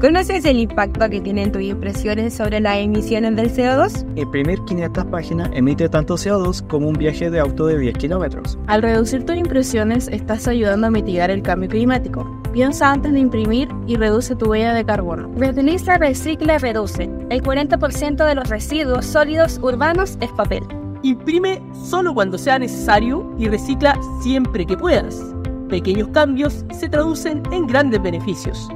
¿Conoces el impacto que tienen tus impresiones sobre las emisiones del CO2? Imprimir 500 páginas emite tanto CO2 como un viaje de auto de 10 kilómetros. Al reducir tus impresiones estás ayudando a mitigar el cambio climático. Piensa antes de imprimir y reduce tu huella de carbono. Reutiliza, recicla, y reduce. El 40% de los residuos sólidos urbanos es papel. Imprime solo cuando sea necesario y recicla siempre que puedas. Pequeños cambios se traducen en grandes beneficios.